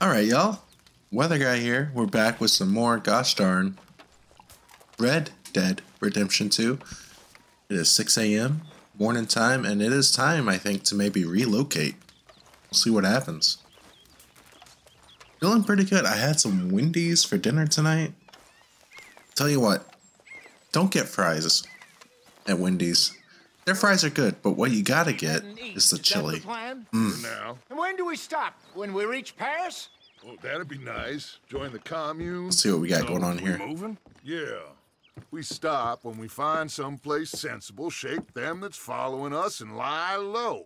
Alright, y'all. Weather Guy here. We're back with some more gosh darn Red Dead Redemption 2. It is 6 a.m. morning time, and it is time, I think, to maybe relocate. We'll see what happens. Feeling pretty good. I had some Wendy's for dinner tonight. Tell you what, don't get fries at Wendy's. Their fries are good, but what you gotta get is the chili. Mm. Now. And when do we stop? When we reach Paris? Oh, that'd be nice. Join the commune. Let's see what we got So, going on here. Moving? Yeah. We stop when we find someplace sensible, shake them that's following us, and lie low.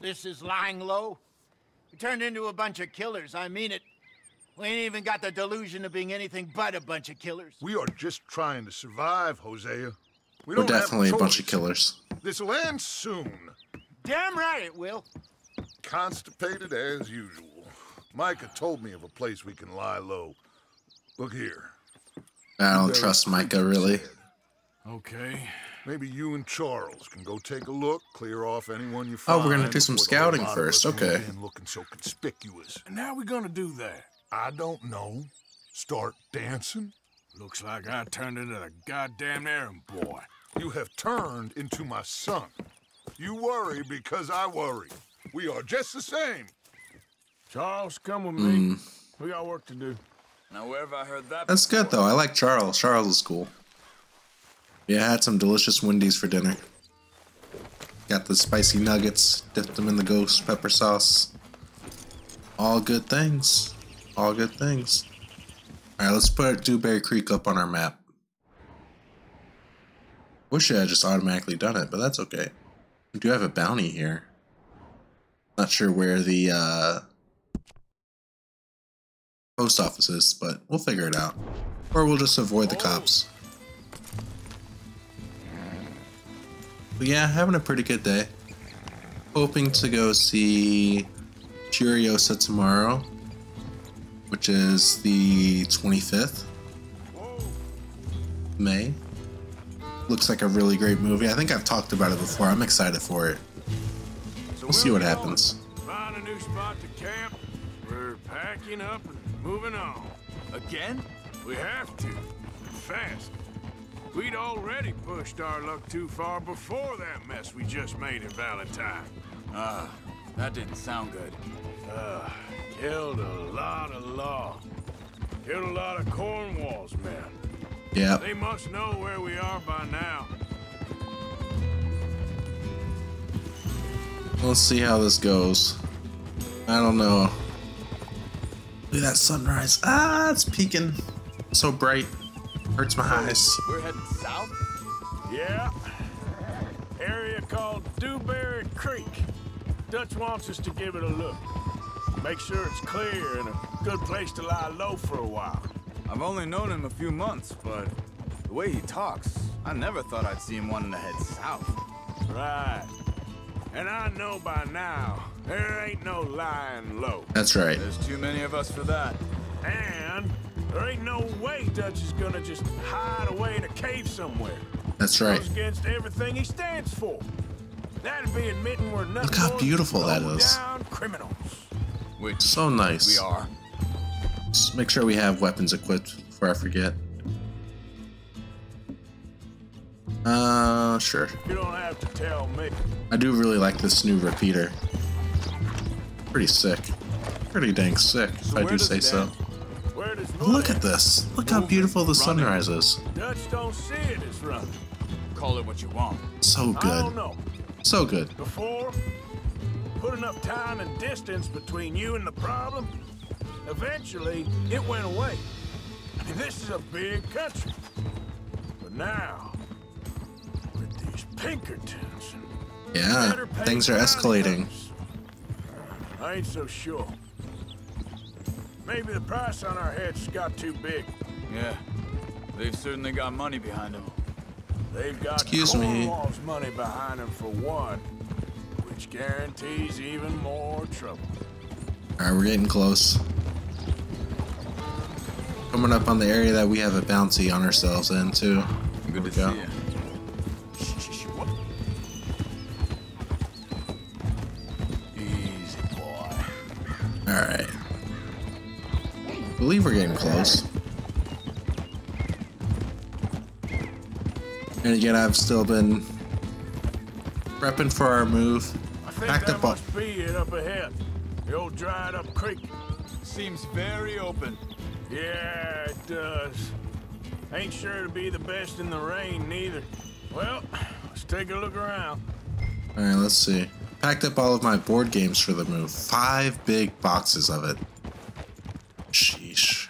This is lying low. We turned into a bunch of killers. I mean it. We ain't even got the delusion of being anything but a bunch of killers. We are just trying to survive, Hosea. We We're definitely a bunch of killers. This'll end soon. Damn right it will. Constipated as usual. Micah told me of a place we can lie low. Look here. I don't There trust Micah, really. Okay. Maybe you and Charles can go take a look, clear off anyone you find. Oh, we're gonna do some scouting first, okay. in Looking so conspicuous. And how we gonna do that? I don't know. Start dancing? Looks like I turned into the goddamn errand boy. You have turned into my son. You worry because I worry. We are just the same. Charles, come with Hmm. me. We got work to do. Now where have I heard that That's good though. I like Charles. Charles is cool. Yeah, I had some delicious Wendy's for dinner. Got the spicy nuggets, dipped them in the ghost pepper sauce. All good things. All good things. Alright, let's put Dewberry Creek up on our map. Wish I had just automatically done it, but that's okay. We do have a bounty here. Not sure where the uh, post office is, but we'll figure it out. Or we'll just avoid the cops. But yeah, having a pretty good day. Hoping to go see Furiosa tomorrow, which is the 25th May. Looks like a really great movie. I think I've talked about it before. I'm excited for it. So We'll see what we happens. Find a new spot to camp. We're packing up and moving on. Again? We have to. Fast. We'd already pushed our luck too far before that mess we just made in Valentine. Ah, that didn't sound good. Uh, killed a lot of law. Killed a lot of Cornwall's men. Yep. They must know where we are by now. Let's see how this goes. I don't know. Look at that sunrise. Ah, it's peeking. So bright. Hurts my eyes. We're heading south? Yeah. Area called Dewberry Creek. Dutch wants us to give it a look. Make sure it's clear and a good place to lie low for a while. I've only known him a few months, but the way he talks, I never thought I'd see him wanting to head south. Right. And I know by now, there ain't no lying low. That's right. There's too many of us for that. And there ain't no way Dutch is gonna just hide away in a cave somewhere. That's right. Goes against everything he stands for. That'd be admitting we're nothing Look how beautiful that is. low-down criminals. Which So nice. we are. Just make sure we have weapons equipped before I forget. Uh, sure. You don't have to tell me. I do really like this new repeater. Pretty sick. Pretty dang sick, if I do say so. end? Where does Look at this. Look how beautiful the sunrise is. Dutch don't see it as running. Call it what you want. So I don't good. know. So good. Before, put enough time and distance between you and the problem. Eventually, it went away. I mean, this is a big country. But now, with these Pinkertons and Yeah, things are escalating. hunters, uh, I ain't so sure. Maybe the price on our heads got too big. Yeah, they've certainly got money behind them. They've got Excuse me. Cornwall's money behind them for one, which guarantees even more trouble. Alright, we're getting close. Coming up on the area that we have a bounty on ourselves in, too. Good to go. see you. Shh, shh, shh, what? Easy, boy. Alright. believe we're getting close. And again, I've still been prepping for our move. I think Packed that up all- must be it up ahead. The old dried up creek. Seems very open. Yeah, it does. Ain't sure to be the best in the rain, neither. Well, let's take a look around. All right, let's see. Packed up all of my board games for the move. Five big boxes of it. Sheesh.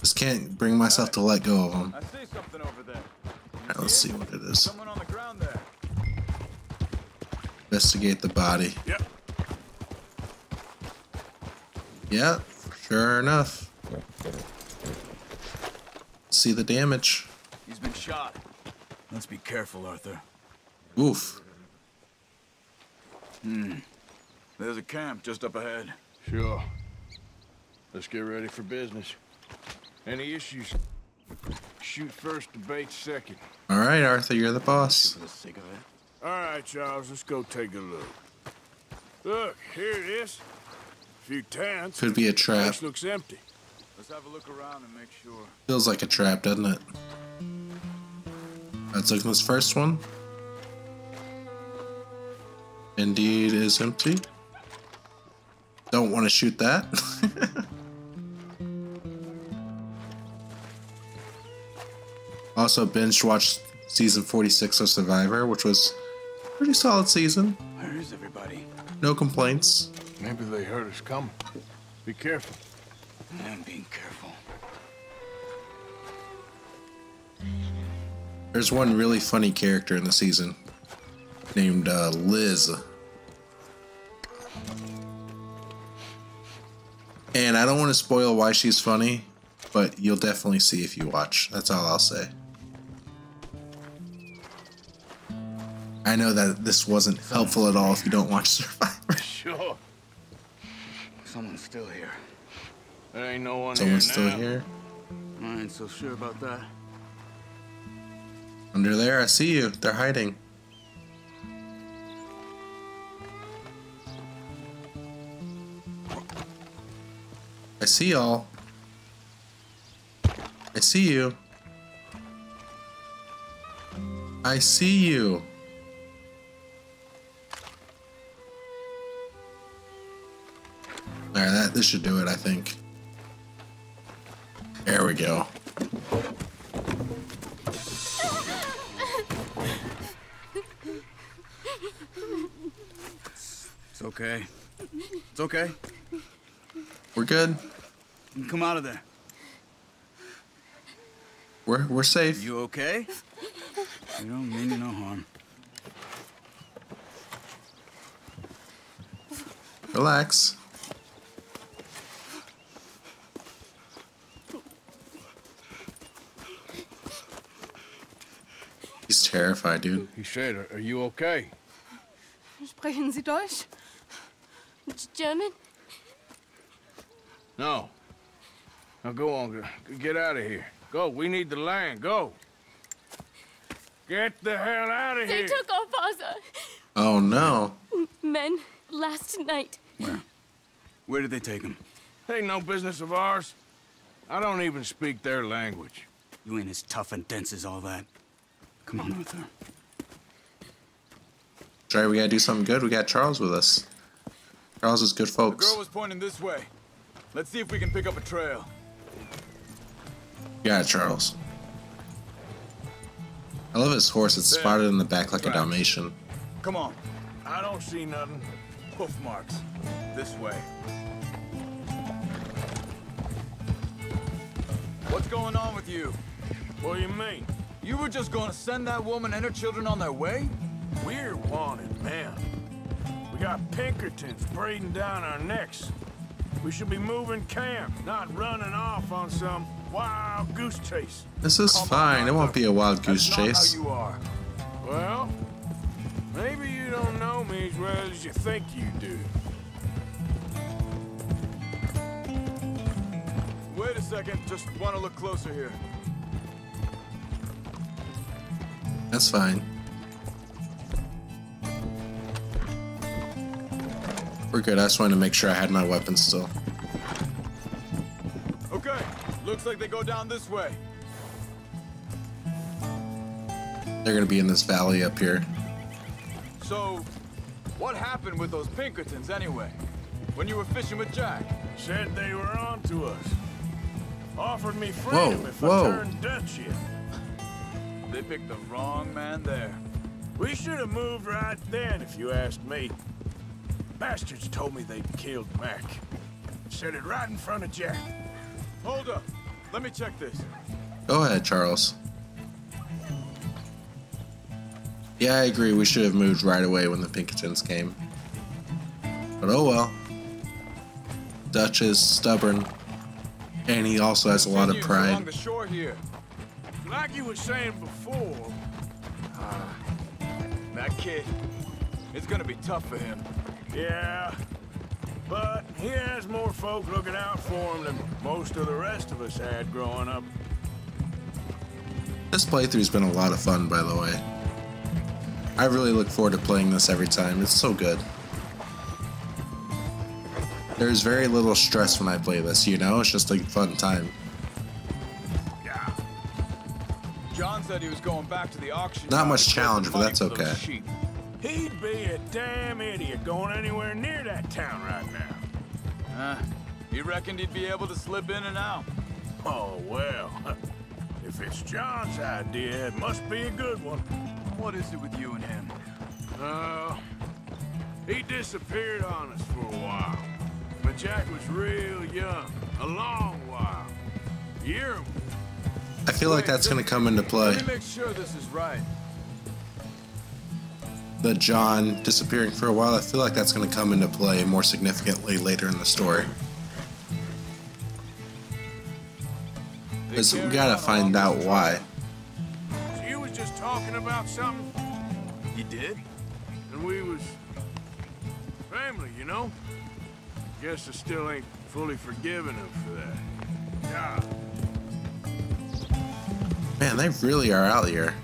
Just can't bring myself to let go of them. I see something over there. All right, let's see what it is. Someone on the ground there. Investigate the body. Yep. Yeah, sure enough. See the damage. He's been shot. Let's be careful, Arthur. Oof. Hmm. There's a camp just up ahead. Sure. Let's get ready for business. Any issues? Shoot first, debate second. All right, Arthur, you're the boss. For the sake of it. All right, Charles, let's go take a look. Look, here it is. A few tents. Could be a trap. Place looks empty. Let's have a look around and make sure. Feels like a trap, doesn't it? Let's look at this first one. Indeed is empty. Don't want to shoot that. also binge watched season 46 of Survivor, which was pretty solid season. Where is everybody? No complaints. Maybe they heard us coming. Be careful. I'm being careful. There's one really funny character in the season named uh, Liz. And I don't want to spoil why she's funny, but you'll definitely see if you watch. That's all I'll say. I know that this wasn't helpful at all if you don't watch Survivor. Sure. Someone's still here. There ain't no one Someone's here still here. I ain't so sure about that. Under there, I see you. They're hiding. I see y'all. I see you. I see you. Alright, that this should do it, I think. There we go. It's okay. It's okay. We're good. You can come out of there. We're we're safe. You okay? You don't mean no harm. Relax. Terrified, dude. He said, are, are you okay? Sprechen Sie Deutsch? German? No. Now go on. Get out of here. Go. We need the land. Go. Get the hell out of They here. They took our father. Oh no. Men, last night. Where? Where did they take him? Ain't no business of ours. I don't even speak their language. You ain't as tough and dense as all that. Come on, Arthur. Sorry, we gotta do something good. We got Charles with us. Charles is good The folks. girl was pointing this way. Let's see if we can pick up a trail. Yeah, Charles. I love his horse. It's There. spotted in the back like a Dalmatian. Come on. I don't see nothing. Hoof marks. This way. What's going on with you? What do you mean? You were just going to send that woman and her children on their way? We're wanted man. We got Pinkertons breathing down our necks. We should be moving camp, not running off on some wild goose chase. This is Come on, fine. It won't be a wild goose That's not chase. how you are. Well, maybe you don't know me as well as you think you do. Wait a second. Just want to look closer here. That's fine. We're good. I just wanted to make sure I had my weapons still. Okay, looks like they go down this way. They're gonna be in this valley up here. So, what happened with those Pinkertons anyway? When you were fishing with Jack? Said they were on to us. Offered me freedom Whoa, if whoa. I turned Dutch in. They picked the wrong man there. We should have moved right then, if you asked me. Bastards told me they'd killed Mac. Said it right in front of Jack. Hold up. Let me check this. Go ahead, Charles. Yeah, I agree. We should have moved right away when the Pinkertons came. But oh well. Dutch is stubborn. And he also has a lot of pride. The shore here. Like you were saying before, uh, That kid, it's gonna be tough for him. yeah. But he has more folk looking out for him than most of the rest of us had growing up. This playthrough's been a lot of fun, by the way. I really look forward to playing this every time. It's so good. There's very little stress when I play this, you know? It's just a fun time. Said he was going back to the auction. Not much challenge, but that's okay. sheep. He'd be a damn idiot going anywhere near that town right now. Uh, he reckoned he'd be able to slip in and out. Oh, well. If it's John's idea, it must be a good one. What is it with you and him? Uh, he disappeared on us for a while. But Jack was real young. A long while. Year or I feel like that's going to come into play. Let me make sure this is right. The John disappearing for a while, I feel like that's going to come into play more significantly later in the story. Because we got to find out why. So you was just talking about something, You did? and we was family, you know? Guess I still ain't fully forgiven him for that. Yeah. Man, they really are out here.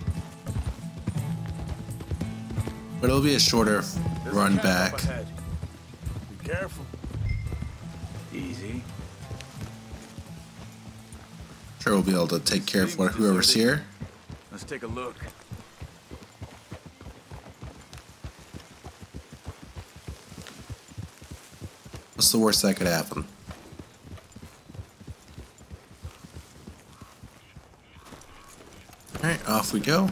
But it'll be a shorter There's run up back. Be careful. Easy. Sure, we'll be able to take care of whoever's here. Let's take a look. What's the worst that could happen? Alright, off we go.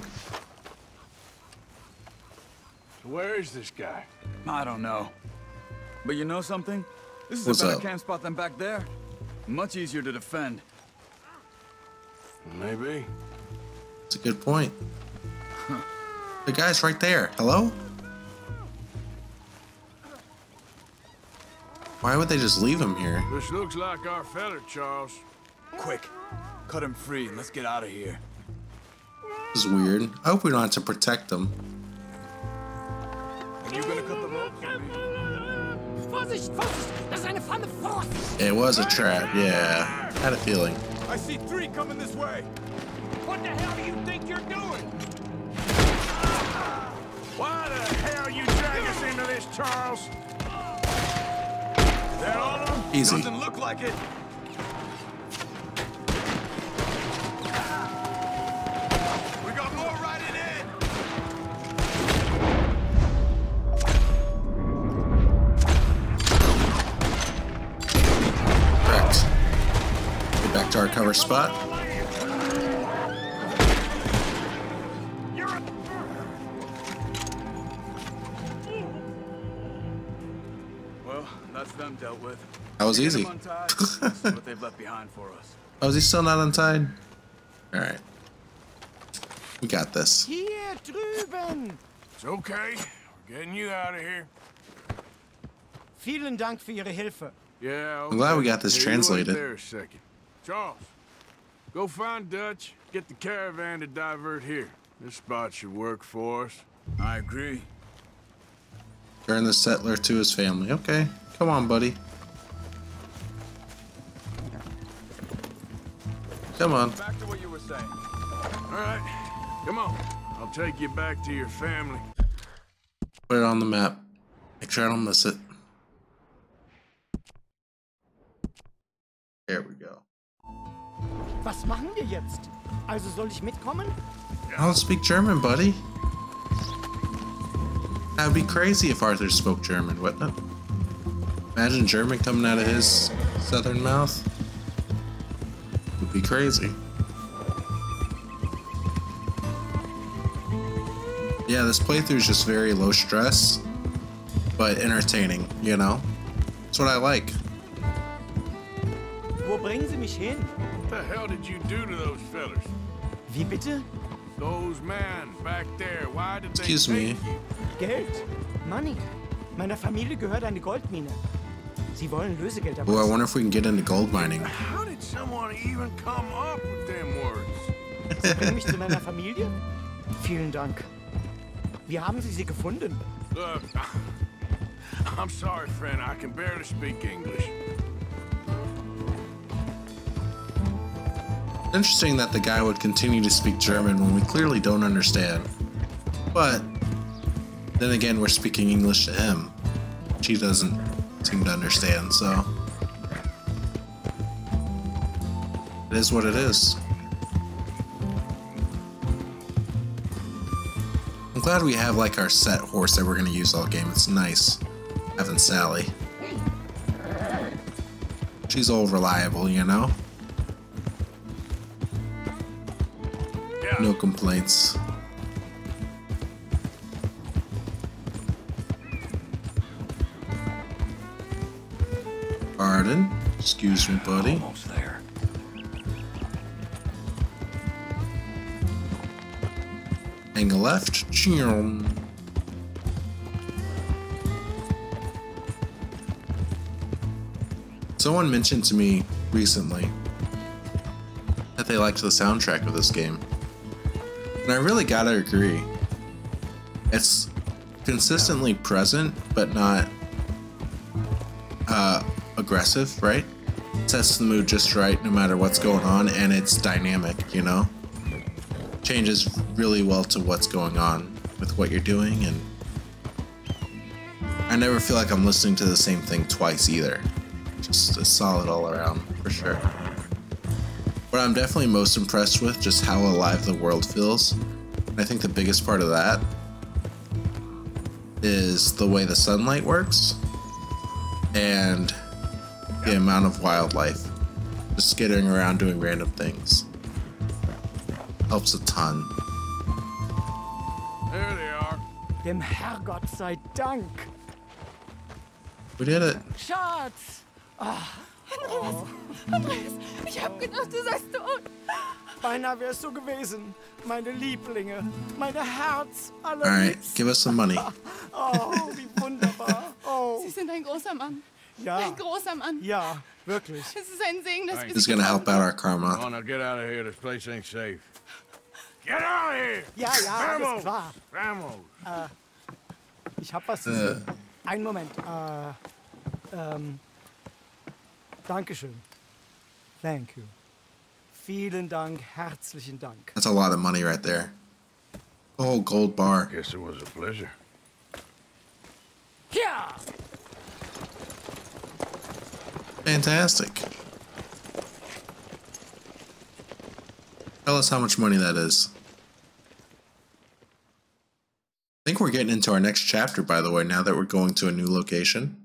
Where is this guy? I don't know. But you know something? This is What's a better up? camp spot than back there. Much easier to defend. Maybe. It's a good point. The guy's right there. Hello? Why would they just leave him here? This looks like our feller, Charles. Quick, cut him free and let's get out of here. This is weird. I hope we don't have to protect them. Are you gonna cut the rope for me? Vorsicht, Vorsicht! Das ist eine Falle! Vorsicht! It was a trap, yeah. Had a feeling. I see three coming this way. What the hell do you think you're doing? Why the hell you drag us into this, Charles? That all of them? Easy. Doesn't look like it. Spot. Well, that's them dealt with. That was easy. them untied, and see what they've left behind for us. Oh, is he still not untied? Alright. We got this. Hier drüben! It's okay. We're getting you out of here. Vielen Dank für Ihre Hilfe. Yeah, I'm glad we got this translated. wait there a second. Charles, go find Dutch. Get the caravan to divert here. This spot should work for us. I agree. Turn the settler to his family. Okay. Come on, buddy. Come on. Back to what you were saying. All right, come on. I'll take you back to your family. Put it on the map. Make sure I don't miss it. There we go. Was machen wir jetzt? Also soll ich mitkommen? I don't speak German, buddy. That would be crazy if Arthur spoke German, wouldn't it? Imagine German coming out of his southern mouth. It would be crazy. Yeah, this playthrough is just very low stress, but entertaining, you know? That's what I like. Wo bringen Sie mich hin? What the hell did you do to those fellers? Wie bitte? Those men back there, why did they Excuse me. Geld. Money. Meiner Familie gehört eine Goldmine. Sie wollen Lösegeld Oh, I erpressen. wonder if we can get into gold mining. How did someone even come up with them words? Sie bringen mich zu meiner Familie? Vielen Dank. Wie haben Sie sie gefunden? Look, I'm sorry, friend. I can barely speak English. Interesting that the guy would continue to speak German when we clearly don't understand. But then again, we're speaking English to him, She doesn't seem to understand, so. It is what it is. I'm glad we have like our set horse that we're gonna use all game. It's nice having Sally. She's all reliable, you know? No complaints. Pardon? Excuse me, buddy. Almost there. Hang a left. Cheom. Someone mentioned to me recently that they liked the soundtrack of this game. And I really gotta agree. It's consistently present, but not uh, aggressive, right? Sets the mood just right no matter what's going on, and it's dynamic, you know? Changes really well to what's going on with what you're doing, and I never feel like I'm listening to the same thing twice either. Just a solid all around, for sure. What I'm definitely most impressed with just how alive the world feels. I think the biggest part of that is the way the sunlight works and the amount of wildlife just skittering around doing random things. Helps a ton. There they are. Dem Herrgott sei Dank. We did it. Schatz! Ah. Andreas, ich hab gedacht, du seist tot. Beinahe wärst du gewesen. Meine Lieblinge. Meine Herz. Alright, Allerliebst. give us some money. Oh, wie wunderbar. Oh, Sie sind ein großer Mann. ja. Ein großer Mann. Ja, wirklich. Es ist ein Segen, dass wir This is gonna help out our karma. Come on, now get out of here. This place ain't safe. Get out of here! Ja, ja, alles Vamos! klar. Vamos! Ich hab was zu sehen. Einen Moment. Äh, ähm, Dankeschön. Thank you. Vielen Dank, herzlichen Dank. That's a lot of money right there. A whole gold bar. Guess it was a pleasure. Ja! Fantastic. Tell us how much money that is. I think we're getting into our next chapter, by the way, now that we're going to a new location.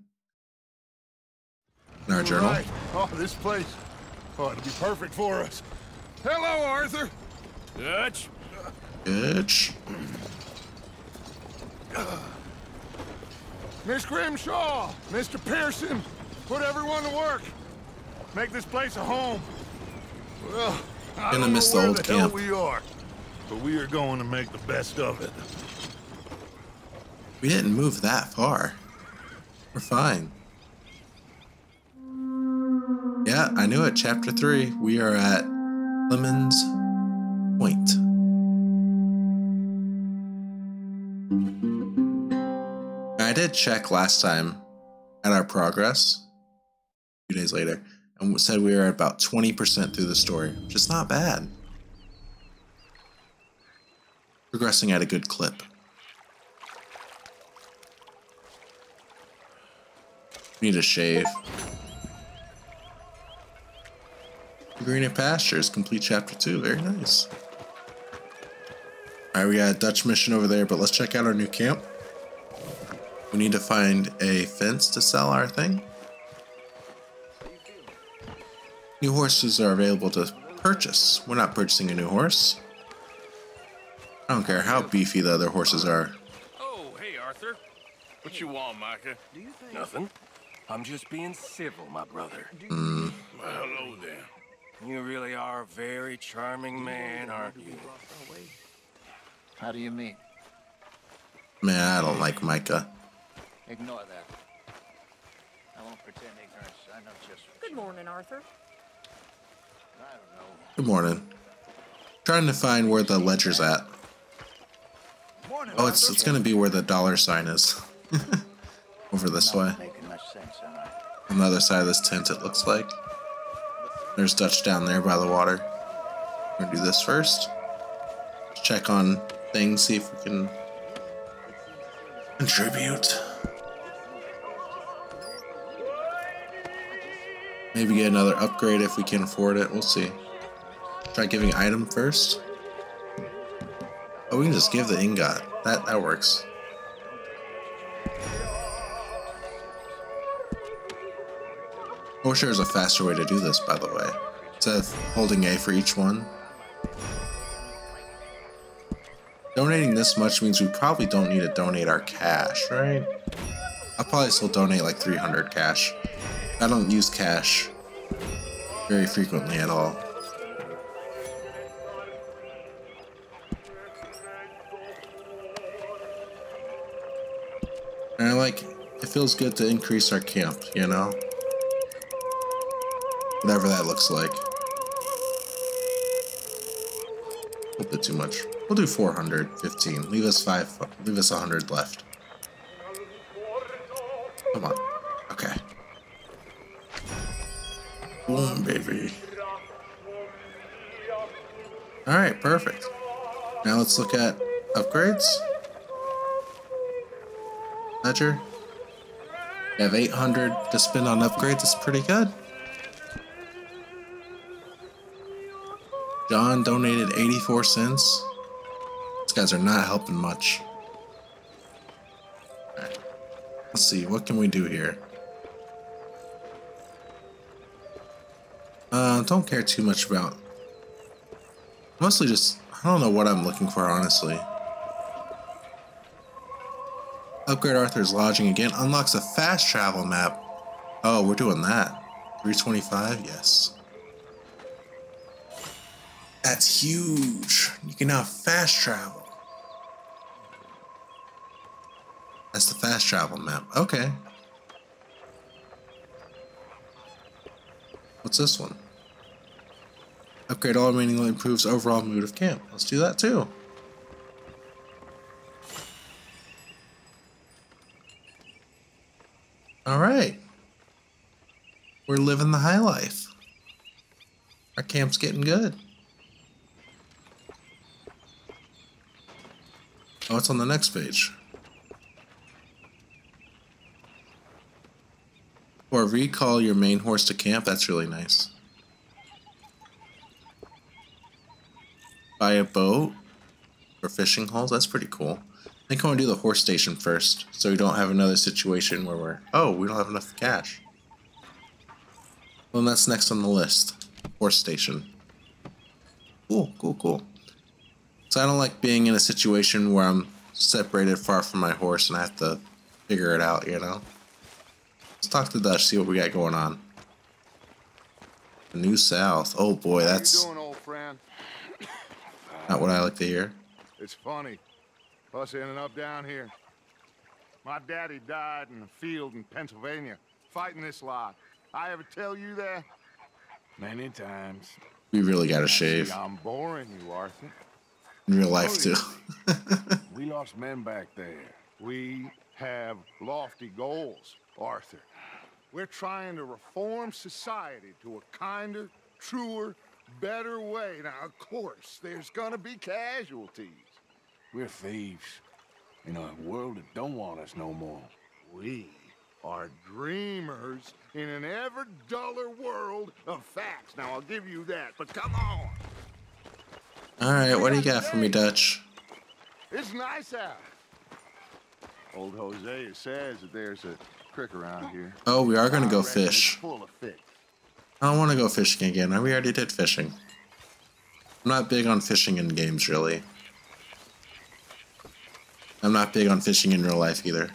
In our journal. Right. Oh, this place. Oh, it'll be perfect for us. Hello, Arthur. Dutch? Bitch. Miss Grimshaw, Mr. Pearson, put everyone to work. Make this place a home. Well, I Gonna don't miss the old the camp. we are, but we are going to make the best of it. We didn't move that far. We're fine. Yeah, I knew it. Chapter 3. We are at Clemens Point. I did check last time at our progress, a few days later, and said we were at about 20% through the story, which is not bad. Progressing at a good clip. Need a shave. Greener Pastures, complete chapter two. Very nice. Alright, we got a Dutch mission over there, but let's check out our new camp. We need to find a fence to sell our thing. New horses are available to purchase. We're not purchasing a new horse. I don't care how beefy the other horses are. Oh, hey, Arthur. What you want, Micah? Do you think Nothing. I'm just being civil, my brother. Hmm. Well, hello there. You really are a very charming man, aren't you? How do you mean? Man, I don't like Micah. Ignore that. I won't pretend ignorance. I know just Good morning, Arthur. I don't know. Good morning. Trying to find where the ledger's at. Oh, it's it's gonna be where the dollar sign is. Over this way. Sense, am On the other side of this tent, it looks like. There's Dutch down there by the water. We're gonna do this first. Check on things, see if we can contribute. Maybe get another upgrade if we can afford it. We'll see. Try giving item first. Oh, we can just give the ingot. That that works. I wish there was a faster way to do this, by the way. Instead of holding A for each one. Donating this much means we probably don't need to donate our cash, right? I'll probably still donate like 300 cash. I don't use cash very frequently at all. And I like, it feels good to increase our camp, you know? Whatever that looks like. A little bit too much. We'll do 415. Leave us five, leave us 100 left. Come on. Okay. Boom, baby. Alright, perfect. Now let's look at upgrades. Ledger. We have 800 to spend on upgrades. That's pretty good. John donated 84 cents. These guys are not helping much. Let's see, what can we do here? Uh, don't care too much about. Mostly just, I don't know what I'm looking for, honestly. Upgrade Arthur's lodging again. Unlocks a fast travel map. Oh, we're doing that. 325? Yes. That's huge. You can now fast travel. That's the fast travel map. Okay. What's this one? Upgrade all remaining improves overall mood of camp. Let's do that too. All right. We're living the high life. Our camp's getting good. Oh, it's on the next page. Or recall your main horse to camp. That's really nice. Buy a boat or fishing holes. That's pretty cool. I think I want to do the horse station first, so we don't have another situation where we're oh we don't have enough cash. Well, that's next on the list. Horse station. Cool, cool, cool. So I don't like being in a situation where I'm separated far from my horse and I have to figure it out, you know? Let's talk to Dutch, see what we got going on. The New South. Oh boy, that's doing, old friend? not what I like to hear. It's funny. Us ending up down here. My daddy died in a field in Pennsylvania, fighting this lot. I ever tell you that? Many times. We really gotta shave. See, I'm boring you, Arthur. In real life oh, too. We lost men back there. We have lofty goals, Arthur. We're trying to reform society to a kinder, truer, better way. Now, of course, there's gonna be casualties. We're thieves. In a world that don't want us no more. We are dreamers in an ever duller world of facts. Now, I'll give you that, but come on. All right, what do you got for me, Dutch? It's nice out. Old Jose says that there's a creek around here. Oh, we are gonna go reckon it's fish. Full of fish. I don't want to go fishing again. We already did fishing. I'm not big on fishing in games, really. I'm not big on fishing in real life either.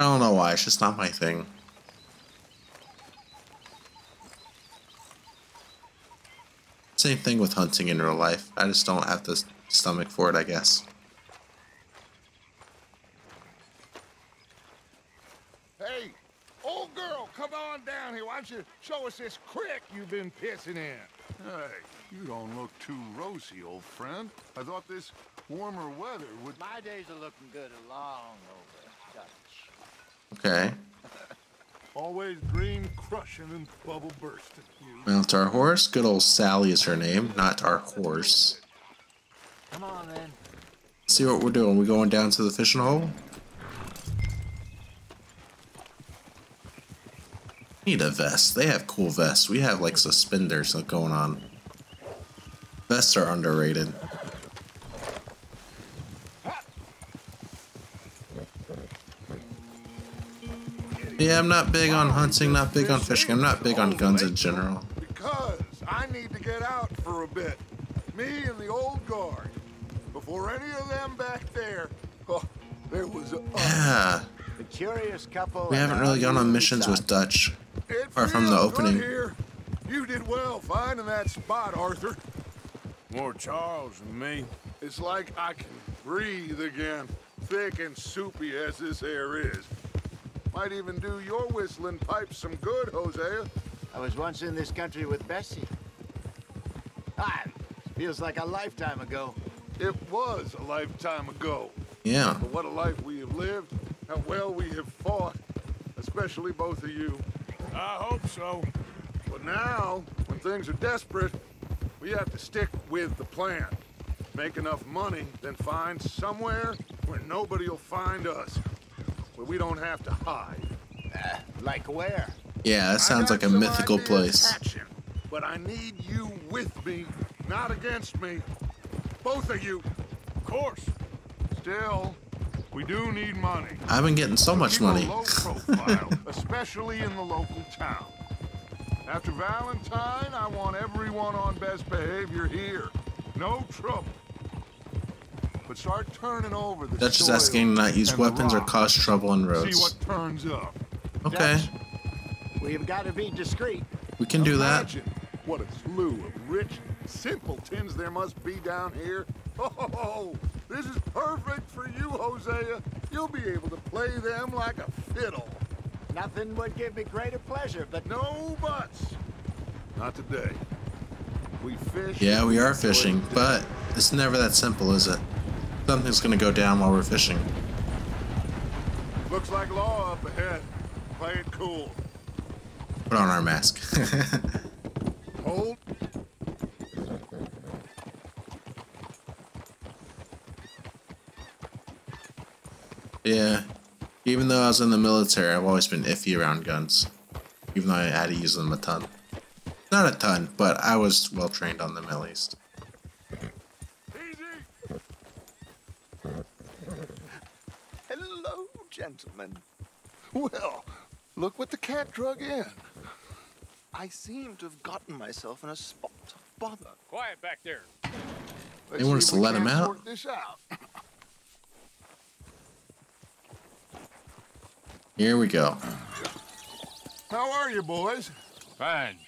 I don't know why. It's just not my thing. Same thing with hunting in real life. I just don't have the stomach for it, I guess. Hey, old girl, come on down here. Why don't you show us this creek you've been pissing in? Hey, you don't look too rosy, old friend. I thought this warmer weather would... My days are looking good along over Dutch. Okay. Always green crushing and bubble bursting. You. Mount our horse. Good old Sally is her name, not our horse. Come on, then. See what we're doing. We going down to the fishing hole? Need a vest. They have cool vests. We have like suspenders going on. Vests are underrated. Yeah, I'm not big on hunting, not big on fishing. I'm not big on guns in general. Because I need to get out for a bit. Me and the old guard. Before any of them back there, oh, there was a... Yeah, The curious couple. we haven't really gone on missions with Dutch. It Apart from the opening. Here. You did well finding that spot, Arthur. More Charles than me. It's like I can breathe again, thick and soupy as this air is. Might even do your whistling pipes some good, Hosea. I was once in this country with Bessie. Ah, feels like a lifetime ago. It was a lifetime ago. Yeah. But what a life we have lived, how well we have fought, especially both of you. I hope so. But now, when things are desperate, we have to stick with the plan. Make enough money, then find somewhere where nobody will find us. Where we don't have to hide. Uh, like where? Yeah, that sounds like a mythical place. hatching, but I need you with me, not against me. Both of you. Of course. Still, we do need money. I've been getting so much money. low profile, especially in the local town. After Valentine, I want everyone on best behavior here. No trouble. But start turning over the Dutch is asking to not use and the weapons or cause trouble in See roads. what turns up. Okay, We've got to be discreet. we can do that. Imagine what a slew of rich simpletons there must be down here. Oh, this is perfect for you, Hosea. You'll be able to play them like a fiddle. Nothing would give me greater pleasure, but No buts. Not today. We fish. Yeah, we are fishing, but it's never that simple, is it? Something's gonna go down while we're fishing. Looks like law up ahead. Play it cool. Put on our mask. Hold. yeah. Even though I was in the military, I've always been iffy around guns. Even though I had to use them a ton. Not a ton, but I was well trained on them at least. Easy. Hello, gentlemen. Well, look what the cat drug in. I seem to have gotten myself in a spot of bother. Quiet back there. Let's want us to let him out? This out. Here we go. How are you, boys? Fine.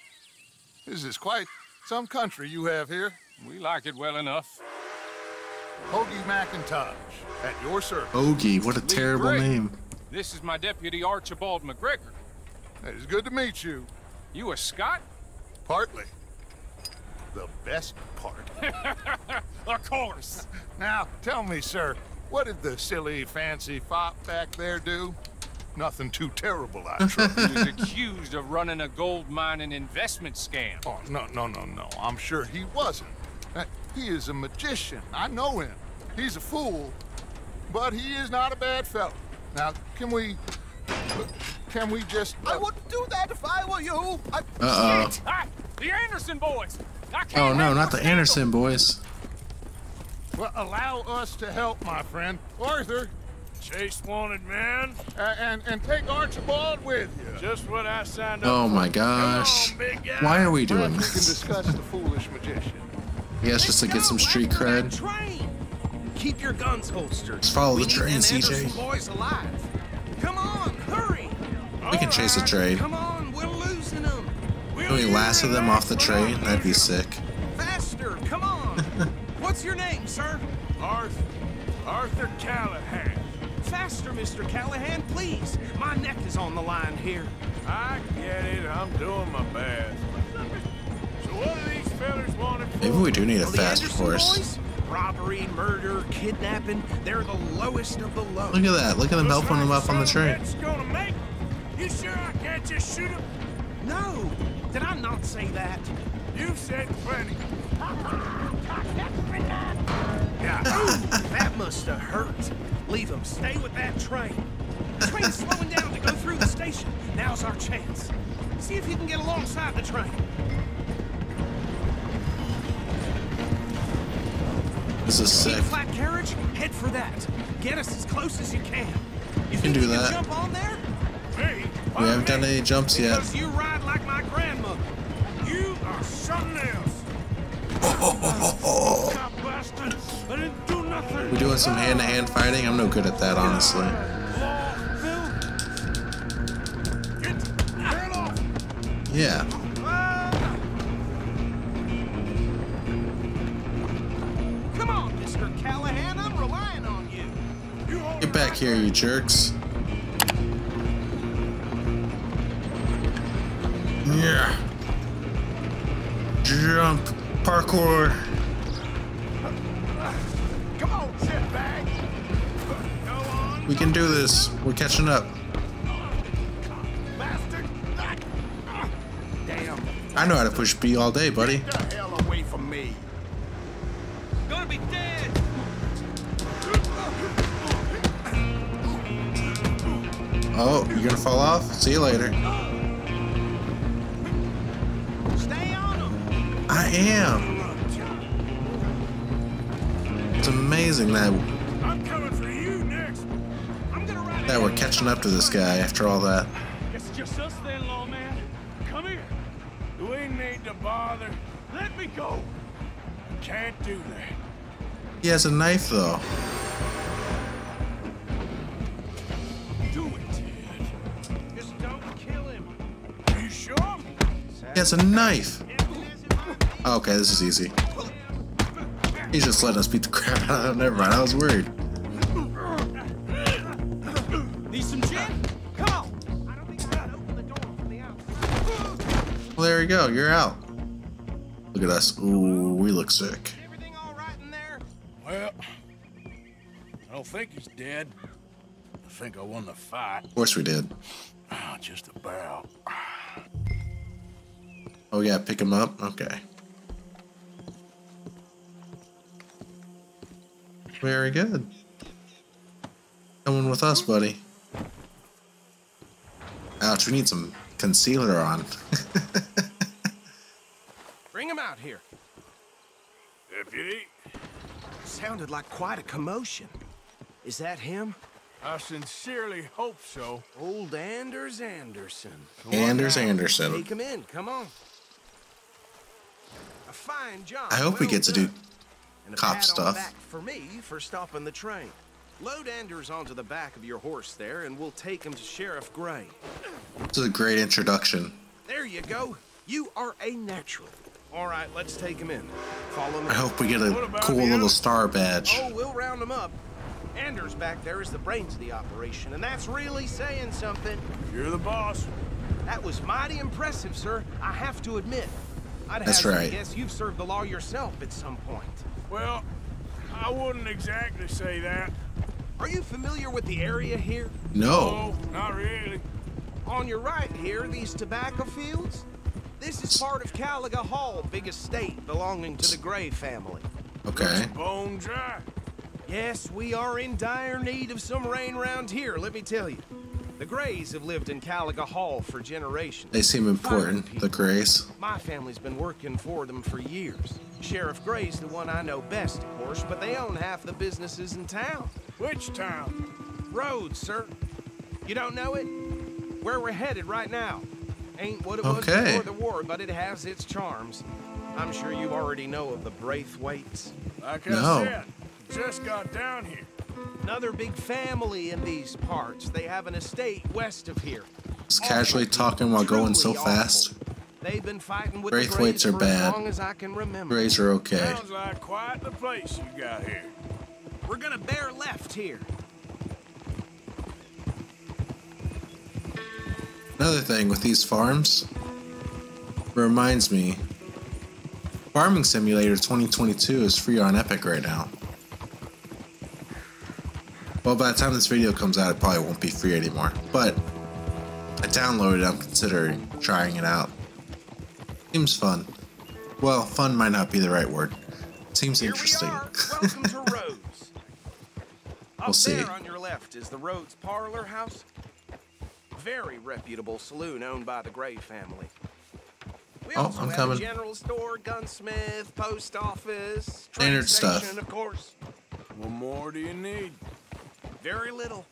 This is quite some country you have here. We like it well enough. Hoagie McIntosh, at your service. Ogie, what a terrible great. name. This is my deputy Archibald McGregor. It is good to meet you. You a Scot? Partly. The best part. of course. Now, tell me, sir, what did the silly, fancy fop back there do? Nothing too terrible, I trust. He was accused of running a gold mining investment scam. oh, no, no, no, no. I'm sure he wasn't. Uh, he is a magician. I know him. He's a fool, but he is not a bad fellow. Now, can we Can we just... I wouldn't do that if I were you. I... Uh-oh. Hi, the Anderson boys. Oh no, not the scandal. Anderson boys. Well, allow us to help, my friend. Arthur, Chase wanted man. uh, and, and take Archibald with you. Just what I signed up Oh my gosh. on, big guy. Why are we doing Perhaps we can this? discuss the foolish magician. I guess just to get some street cred. Keep your guns holstered. Just follow We the train, CJ. Boys alive. Come on, hurry. We can chase a train. Come on, we're losing them. Can we lasso them off the train? That'd be sick. Faster, come on. What's your name, sir? Arthur. Arthur Callahan. Faster, Mr. Callahan, please. My neck is on the line here. I get it. I'm doing my best. So what do these fellas want for? Maybe we do need a fast horse. Robbery, murder, kidnapping, they're the lowest of the low. Look at that. Look at them helping them up on the train. It's gonna make. You sure I can't just shoot him? No, did I not say that? You've said plenty. Yeah. That must have hurt. Leave him. Stay with that train. The train's slowing down to go through the station. Now's our chance. See if you can get alongside the train. This is a sick. flat carriage? Head for that. Get us as close as you can. You can do you that. Can jump on there? Me? We haven't done any jumps yet. Because you ride like my grandmother. You are something else. Oh, God bastard. I didn't do nothing. we doing some hand-to-hand fighting? I'm no good at that, honestly. Yeah. Here, you jerks. Yeah. Jump. Parkour. Come on, shitbag. Go on. We can do this. We're catching up. I know how to push B all day, buddy. See you later. Stay on. I am. It's amazing that I'm coming for you next. I'm gonna ride that we're catching up to this guy after all that. It's just us then, lawman. Come here. We need to bother. Let me go. Can't do that. He has a knife though. He has a knife. Okay, this is easy. He's just letting us beat the crap out of him. Never mind, I was worried. Need some gin? Come on. I don't think I can open the door from the outside. Well, there you go. You're out. Look at us. Ooh, we look sick. Everything all right in there? Well, I don't think he's dead. I think I won the fight. Of course we did. Ah, just about. Oh, yeah, pick him up? Okay. Very good. Coming with us, buddy. Ouch, we need some concealer on. Bring him out here. Deputy, Sounded like quite a commotion. Is that him? I sincerely hope so. Old Anders Anderson. Anders Anderson. Take him in. Come on. A fine job. I hope we get to do. And cop pat on the stuff. back for me for stopping the train. Load Anders onto the back of your horse there, and we'll take him to Sheriff Gray. This is a great introduction. There you go. You are a natural. All right, let's take him in. Follow me. I hope we get a cool you? little star badge. Oh, we'll round him up. Anders back there is the brains of the operation, and that's really saying something. You're the boss. That was mighty impressive, sir. I have to admit. I'd That's hazard to right. guess you've served the law yourself at some point. Well, I wouldn't exactly say that. Are you familiar with the area here? No. Oh, not really. On your right here, these tobacco fields? This is part of Caliga Hall, big estate belonging to the Gray family. Okay. Bone dry. Yes, we are in dire need of some rain round here, let me tell you. The Grays have lived in Caliga Hall for generations. They seem important, the Grays. My family's been working for them for years. Sheriff Gray's the one I know best, of course, but they own half the businesses in town. Which town? Rhodes, sir. You don't know it? Where we're headed right now. Ain't what it was Okay. before the war, but it has its charms. I'm sure you already know of the Braithwaites. Like I No. said, just got down here. Another big family in these parts. They have an estate west of here. Just casually talking while going so awful. fast. They've been fighting with Braithwaites the Grays are for bad. as long as I can remember. Grays are okay. Sounds like quite the place you got here. We're gonna bear left here. Another thing with these farms reminds me Farming Simulator 2022 is free on Epic right now. Well, by the time this video comes out, it probably won't be free anymore. But I downloaded it. I'm considering trying it out. Seems fun. Well, fun might not be the right word. Seems Here interesting. we are. Welcome to Rhodes. Up We'll see. there on your left is the Rhodes Parlor House. Very reputable saloon owned by the Gray family. We Oh, also I'm coming. a general store, gunsmith, post office, train Standard stuff. of course. What more do you need? Very little.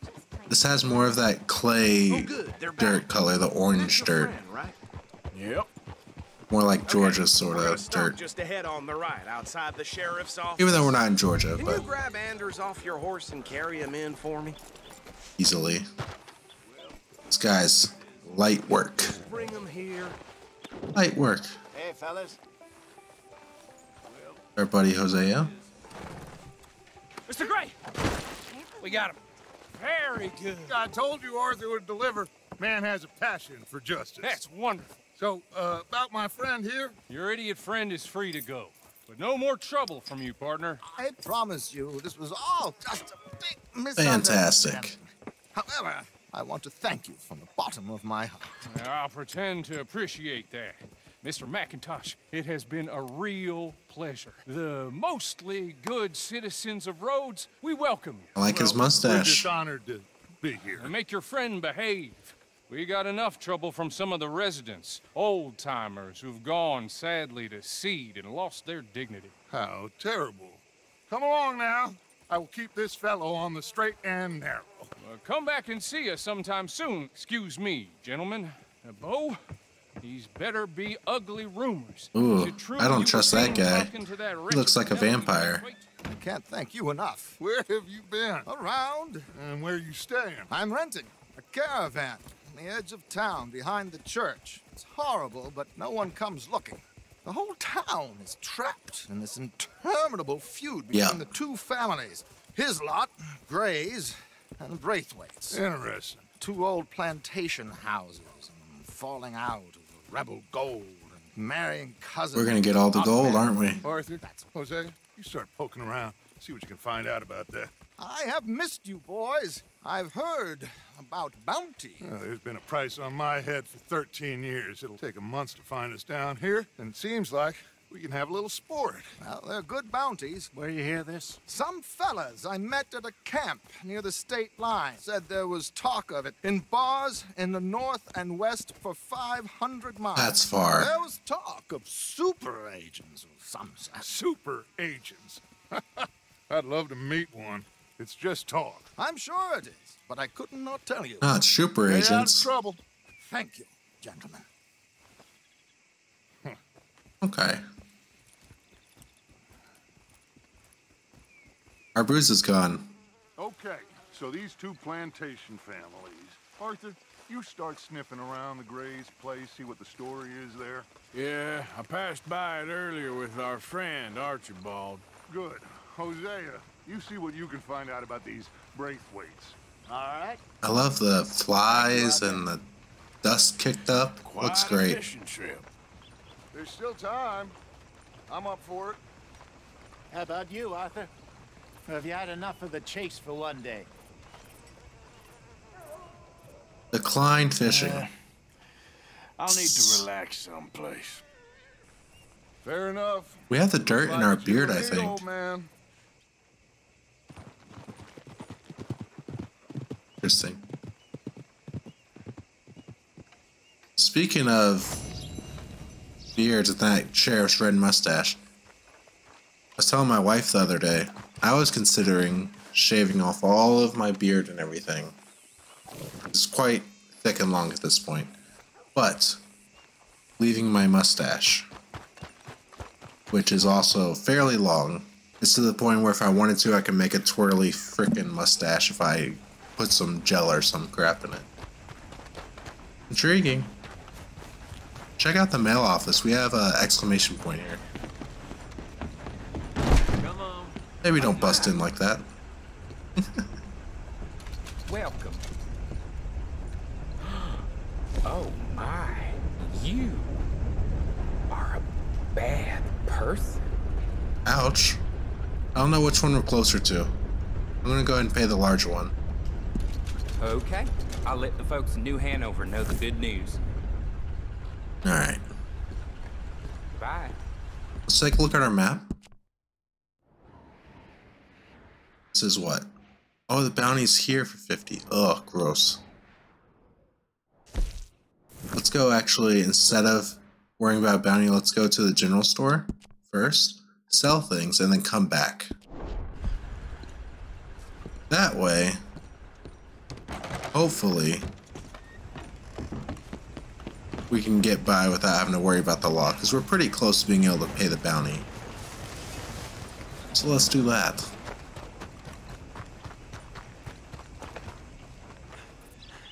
This has more of that clay Oh, good. Back. dirt color, the orange dirt. friend, right? Yep. More like Okay, Georgia's sort we're of dirt. just ahead on the right, outside the sheriff's office. Even though we're not in Georgia, Can but you grab Anders off your horse and carry him in for me? easily. This guy's light work. Bring him here. Light work. Hey, fellas. Our buddy Hosea. Mr. Gray! We got him. Very good. I told you Arthur would deliver. Man has a passion for justice. That's wonderful. So, uh, about my friend here, Your idiot friend is free to go. But no more trouble from you, partner. I promise you, this was all just a big misunderstanding. Fantastic. However, I want to thank you from the bottom of my heart. I'll pretend to appreciate that. Mr. McIntosh, it has been a real pleasure. The mostly good citizens of Rhodes, we welcome you. I like his we're mustache. just honored to be here. And make your friend behave. We got enough trouble from some of the residents, old timers who've gone sadly to seed and lost their dignity. How terrible. Come along now. I will keep this fellow on the straight and narrow. Uh, come back and see us sometime soon. Excuse me, gentlemen. Uh, Bo, these better be ugly rumors. Ooh, Is it true I don't trust that guy. that He looks like a vampire. I can't thank you enough. Where have you been? Around, And where you staying? I'm renting a caravan on the edge of town behind the church. It's horrible, but no one comes looking. The whole town is trapped in this interminable feud between Yeah. the two families. His lot, Gray's, and Braithwaite's. Interesting. Two old plantation houses and falling out of the rebel gold and marrying cousins. We're gonna get all the gold, aren't we? Arthur, that's Hosea, you start poking around. See what you can find out about that. I have missed you, boys. I've heard about bounty. Well, there's been a price on my head for 13 years. It'll take a month to find us down here, and it seems like we can have a little sport. Well, they're good bounties. Where you hear this? Some fellas I met at a camp near the state line said there was talk of it in bars in the north and west for 500 miles. That's far. There was talk of super agents of some sort. Super agents. I'd love to meet one. It's just talk. I'm sure it is, but I couldn't not tell you. Not it's super Stay out of agents. trouble. Thank you, gentlemen. Okay. Our bruise is gone. Okay, so these two plantation families. Arthur, you start sniffing around the Gray's place, see what the story is there. Yeah, I passed by it earlier with our friend Archibald. Good. Hosea, you see what you can find out about these Braithwaites. All right. I love the flies and the dust kicked up. Quite Looks great. fishing trip. There's still time. I'm up for it. How about you, Arthur? Have you had enough of the chase for one day? Decline fishing. Uh, I'll need to relax someplace. Fair enough. We have the dirt in our beard, I think. Man. Interesting. Speaking of beards and that sheriff's red mustache, I was telling my wife the other day, I was considering shaving off all of my beard and everything. It's quite thick and long at this point. But leaving my mustache, which is also fairly long, it's to the point where if I wanted to, I can make a twirly frickin' mustache if I put some gel or some crap in it. Intriguing. Check out the mail office. We have a exclamation point here. Maybe don't bust in like that. Welcome. Oh my, you are a bad person. Ouch. I don't know which one we're closer to. I'm gonna go ahead and pay the larger one. Okay, I'll let the folks in New Hanover know the good news. Alright. Bye. Let's take a look at our map. Is what? Oh, the bounty's here for 50. Ugh, gross. Let's go actually, instead of worrying about bounty, let's go to the general store first, sell things, and then come back. That way, hopefully, we can get by without having to worry about the law, because we're pretty close to being able to pay the bounty. So let's do that.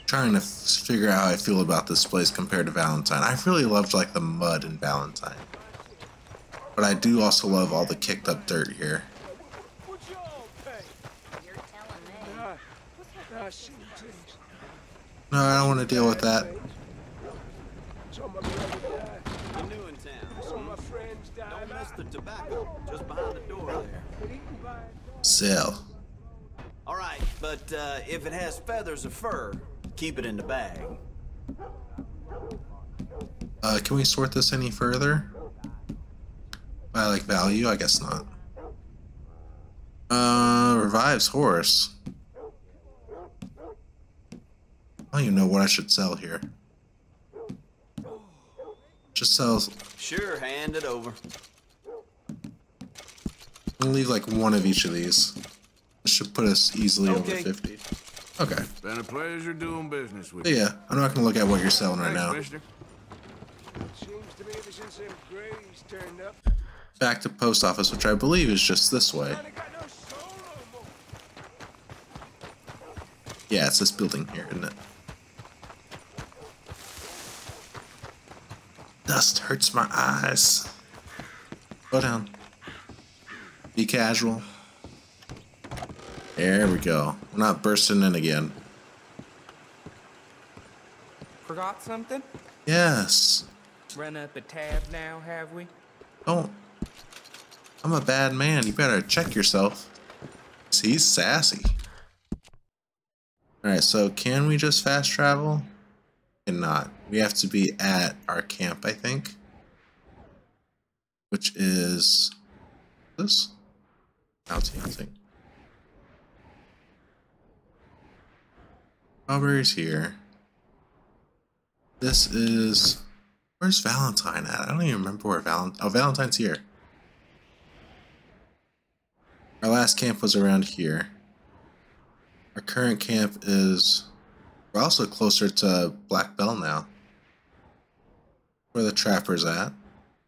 Trying to figure out how I feel about this place compared to Valentine. I really loved like the mud in Valentine. But I do also love all the kicked up dirt here. No, I don't want to deal with that. Sell. All right, but uh, if it has feathers or fur, keep it in the bag. Uh, can we sort this any further? By like value? I guess not. Uh, revives horse. I don't even know what I should sell here. Just sells. Sure, hand it over. I'm gonna leave like one of each of these. This should put us easily over 50. Okay. It's Been a pleasure doing business with So you. yeah, I'm not gonna look at what you're selling right now. mister. Seems to me ever since them Grays turned up, Back to post office, which I believe is just this way. Yeah, it's this building here, isn't it? Dust hurts my eyes. Go down. Be casual. There we go. We're not bursting in again. Forgot something? Yes. Run up a tab now, have we? Don't. I'm a bad man. You better check yourself. See, He's sassy. Alright, so can we just fast travel? Cannot. We have to be at our camp, I think. Which is this? Bounty hunting. Strawberries here. This is where's Valentine at? I don't even remember where Valentine. Oh, Valentine's here. Our last camp was around here. Our current camp is. We're also closer to Black Bell now. Where the trapper's at.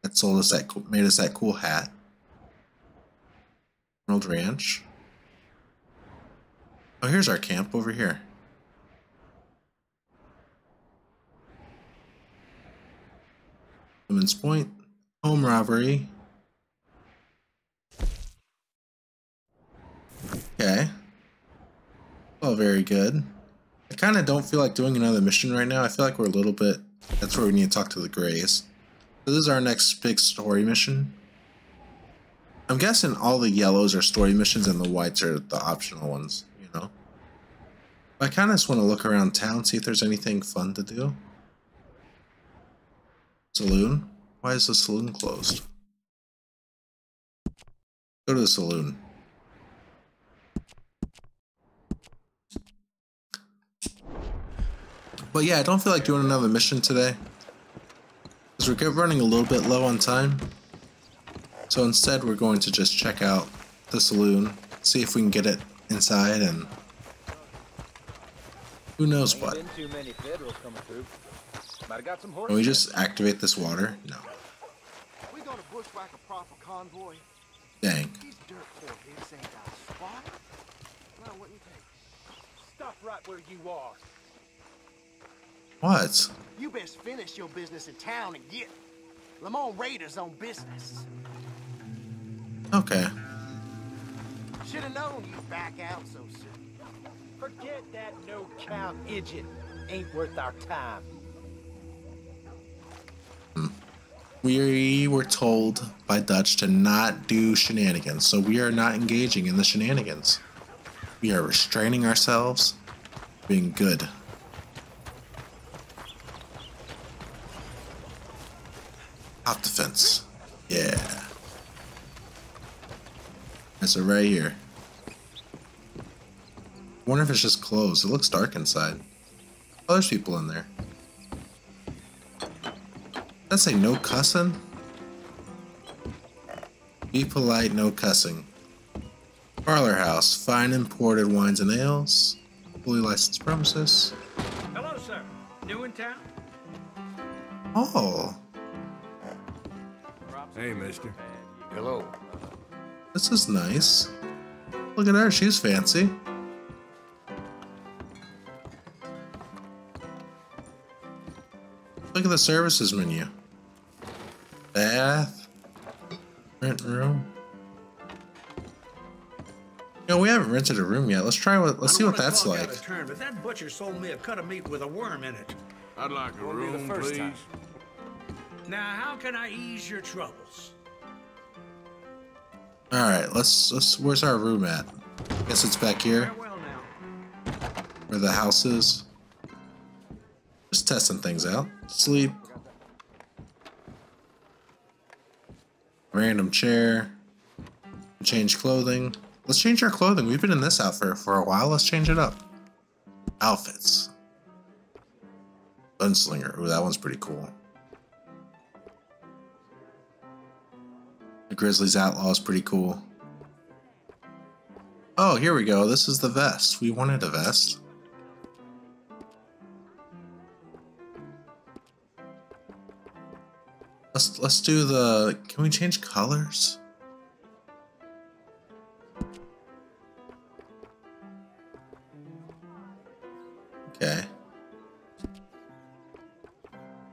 That sold us that, made us that cool hat. Emerald Ranch. Oh, here's our camp over here. Point. Home robbery. Okay. Oh, very good. I kind of don't feel like doing another mission right now. I feel like we're a little bit... That's where we need to talk to the Grays. So this is our next big story mission. I'm guessing all the yellows are story missions and the whites are the optional ones, you know? I kind of just want to look around town, see if there's anything fun to do. Saloon? Why is the saloon closed? Go to the saloon. But yeah, I don't feel like doing another mission today. Because we're running a little bit low on time. So instead, we're going to just check out the saloon, see if we can get it inside, and who knows what. Can we just activate this water? No. We gonna bushwhack a proper convoy? Dang. These dirt poor hits ain't got a spot. Well, what you take? Stop right where you are. What? You best finish your business in town and get Lemoyne Raiders on business. Okay. Should have known you'd back out so soon. Forget that no-count idiot. Ain't worth our time. We were told by Dutch to not do shenanigans, so we are not engaging in the shenanigans. We are restraining ourselves, being good. Hop the fence. Yeah. That's it right here. wonder if it's just closed. It looks dark inside. Oh, there's people in there. That say no cussing? Be polite, no cussing. Parlor house, fine imported wines and ales. Fully licensed premises. Hello, sir. New in town? Oh, Hey, mister. Hello. this is nice. Look at her, she's fancy. Look at the services menu. Bath. Rent room. Yo, we haven't rented a room yet. Let's try what. Let's see what that's like. Turn, but that butcher sold me a cut of meat with a worm in it. I'd like a Won't be the room, first please. time. Now, how can I ease your troubles? All right, let's let's. Where's our room at? Guess it's back here. Where the house is. Just testing things out. Sleep. Random chair. Change clothing. Let's change our clothing. We've been in this outfit for a while. Let's change it up. Outfits. Gunslinger. Ooh, that one's pretty cool. The Grizzlies Outlaw is pretty cool. Oh, here we go. This is the vest. We wanted a vest. Let's let's do the. Can we change colors? Okay.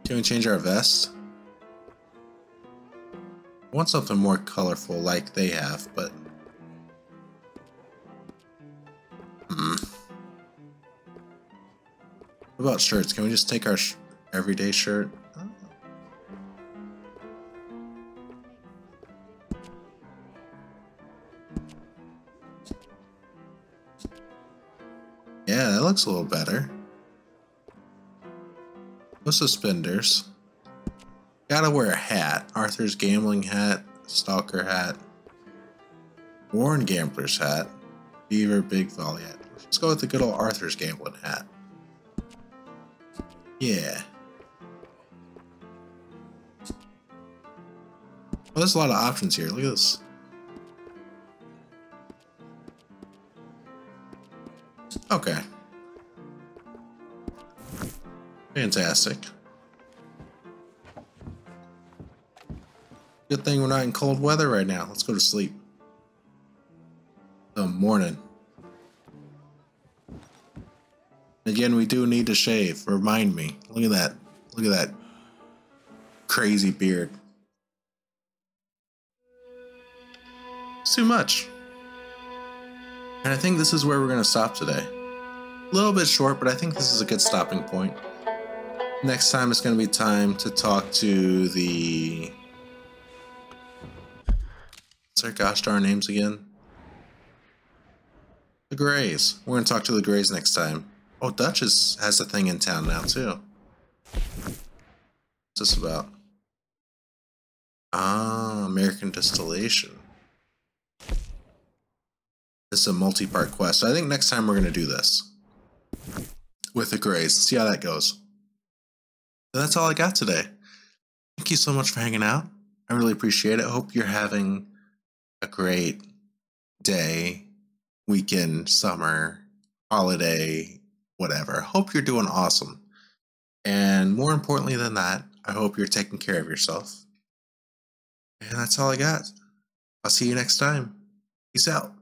Can we change our vest? I want something more colorful like they have, but. Hmm. What about shirts? Can we just take our sh- everyday shirt? Looks a little better. No suspenders. Gotta wear a hat. Arthur's gambling hat, stalker hat, Warren gambler's hat, Beaver Big Volley hat. Let's go with the good old Arthur's gambling hat. Yeah. Well, there's a lot of options here. Look at this. Fantastic. Good thing we're not in cold weather right now. Let's go to sleep. The morning. Again, we do need to shave. Remind me. Look at that. Look at that crazy beard. It's too much. And I think this is where we're going to stop today. A little bit short, but I think this is a good stopping point. Next time, it's going to be time to talk to the. What's gosh darn names again? The Grays. We're going to talk to the Grays next time. Oh, Duchess has a thing in town now, too. What's this about? Ah, American Distillation. This is a multi-part quest. So I think next time we're going to do this. With the Grays. See how that goes. That's all I got today. thank you so much for hanging out. I really appreciate it. Hope you're having a great day, weekend, summer, holiday, whatever. Hope you're doing awesome. And more importantly than that, I hope you're taking care of yourself. And that's all I got. I'll see you next time. Peace out.